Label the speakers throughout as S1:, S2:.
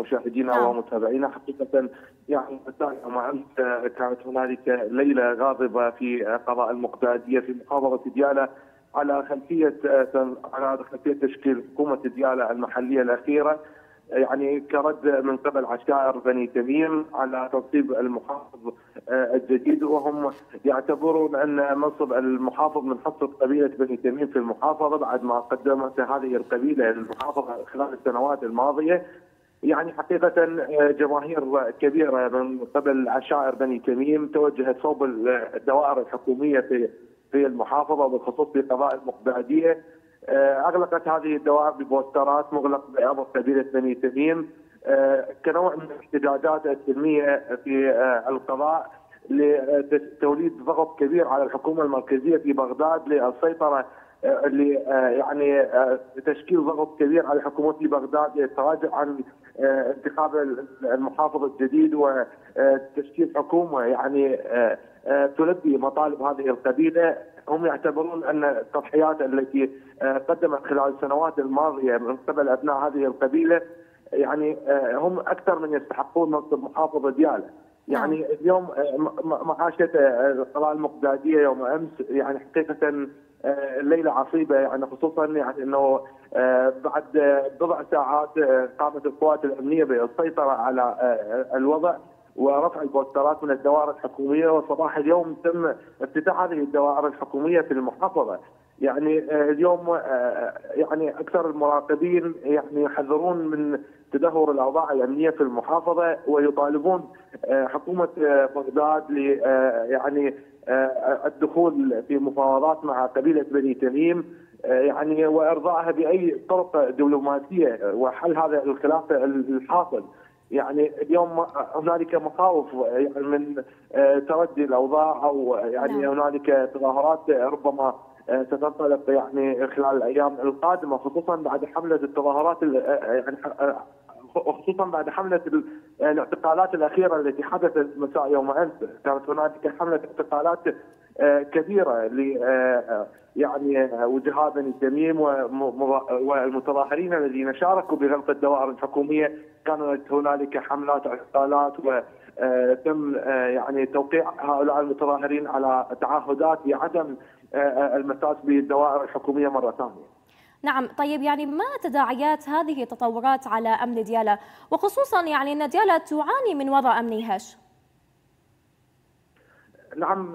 S1: مشاهدينا
S2: نعم.
S1: ومتابعينا حقيقة يعني أمس كانت هنالك ليلة غاضبة في قضاء المقدادية في محافظه دياله على خلفية على خلفية تشكيل حكومة دياله المحلية الأخيرة يعني كرد من قبل عشائر بني تميم على تنصيب المحافظ آه، الجديد وهم يعتبرون أن منصب المحافظ من حصة قبيلة بني تميم في المحافظة بعد ما قدمت هذه القبيلة للمحافظه خلال السنوات الماضية يعني حقيقة آه، جماهير كبيرة من قبل عشائر بني تميم توجهت صوب الدوائر الحكومية في في المحافظة وبالخصوص في قضاء المقدادية آه، أغلقت هذه الدوائر ببوسترات مغلق بأمر قبيله بني تميم. آه، كنوع من الاحتجاجات السلمية في القضاء لتوليد ضغط كبير على الحكومة المركزية في بغداد للسيطرة ل يعني تشكيل ضغط كبير على الحكومة في بغداد للتراجع عن انتخاب المحافظ الجديد وتشكيل حكومة يعني تلبي مطالب هذه القبيلة هم يعتبرون أن التضحيات التي آه، قدمت خلال السنوات الماضية من قبل أبناء هذه القبيلة يعني آه، هم أكثر من يستحقون منصب محافظة ديالة. يعني نعم. اليوم آه، معاشة القضاء المقدادية يوم أمس يعني حقيقة الليلة عصيبة يعني خصوصا يعني أنه بعد بضع ساعات قامت القوات الأمنية بالسيطرة على الوضع ورفع البوسترات من الدوائر الحكومية وصباح اليوم تم افتتاح هذه الدوائر الحكومية في المحافظة. يعني آه، اليوم آه، يعني أكثر المراقبين يعني يحذرون من تدهور الاوضاع الأمنية في المحافظة ويطالبون آه، حكومة بغداد ل يعني الدخول في مفاوضات مع قبيلة بني تميم يعني وإرضائها بأي طرق دبلوماسية وحل هذا الخلاف الحاصل. يعني اليوم هنالك مخاوف يعني من آه، تردي الأوضاع أو يعني نعم. هنالك تظاهرات ربما آه، ستنطلق يعني خلال الأيام القادمة خصوصا بعد حملة التظاهرات آه، يعني خصوصا بعد حملة الاعتقالات الأخيرة التي حدثت مساء يوم أمس كانت هنالك حملة اعتقالات كبيرة ل يعني وجهاء بني تميم والمتظاهرين الذين شاركوا بغلق الدوائر الحكوميه كانت هنالك حملات اعتقالات وتم يعني توقيع هؤلاء المتظاهرين على تعهدات بعدم المساس بالدوائر الحكومية مرة ثانية.
S2: نعم طيب يعني ما تداعيات هذه التطورات على أمن دياله وخصوصا يعني أن دياله تعاني من وضع أمني هش؟
S1: نعم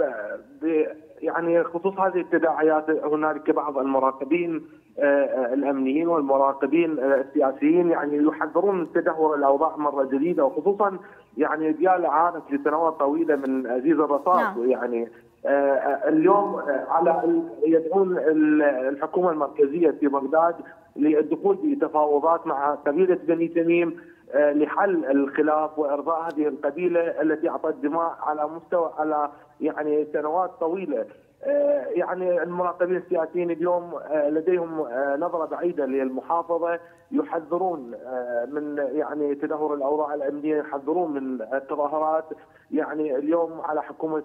S1: يعني خصوص هذه التداعيات هنالك بعض المراقبين آه، آه، الأمنيين والمراقبين السياسيين يعني يحذرون من تدهور الأوضاع مرة جديدة وخصوصا يعني ديال عانت لسنوات طويلة من ازيز الرصاص نعم. يعني اليوم على يدعون الحكومة المركزية في بغداد للدخول في تفاوضات مع قبيلة بني تميم. لحل الخلاف وإرضاء هذه القبيلة التي أعطت دماء على مستوى على يعني سنوات طويلة. آه، يعني المراقبين السياسيين اليوم آه، لديهم آه، نظرة بعيدة للمحافظة. يحذرون من يعني تدهور الاوضاع الأمنية يحذرون من التظاهرات. يعني اليوم على حكومة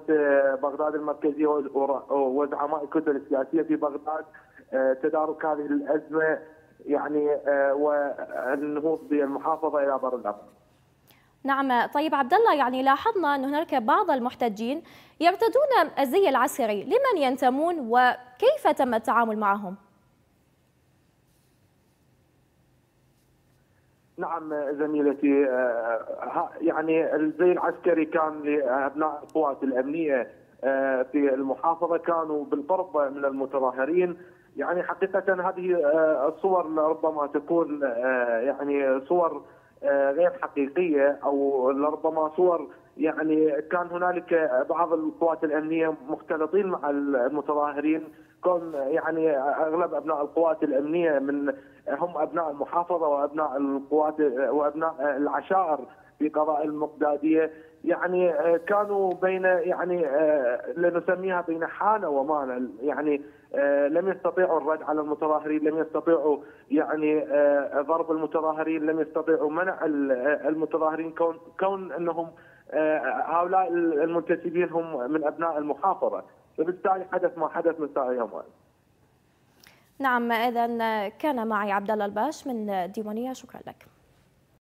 S1: بغداد المركزية وزعماء الكتل السياسية في بغداد تدارك هذه الأزمة. يعني والنهوض بالمحافظة إلى بر الامان.
S2: نعم طيب عبد الله يعني لاحظنا أن هناك بعض المحتجين يرتدون الزي العسكري لمن ينتمون وكيف تم التعامل معهم؟
S1: نعم زميلتي آه، يعني الزي العسكري كان لأبناء القوات الأمنية آه، في المحافظة كانوا بالقرب من المتظاهرين يعني حقيقة هذه آه، الصور ربما تكون يعني صور آه، غير حقيقية أو لربما صور يعني كان هنالك بعض القوات الأمنية مختلطين مع المتظاهرين كون يعني أغلب أبناء القوات الأمنية من هم أبناء المحافظة وأبناء القوات وأبناء العشائر في قضاء المقدادية. يعني كانوا بين يعني لنسميها بين حانة ومانة. يعني لم يستطيعوا الرد على المتظاهرين لم يستطيعوا يعني ضرب المتظاهرين لم يستطيعوا منع المتظاهرين. كون كون أنهم هؤلاء المنتسبين هم من أبناء المحافظة. فبالتالي حدث ما حدث من ساعة يوم
S2: نعم اذا كان معي عبد الله الباش من ديوانية شكرا لك.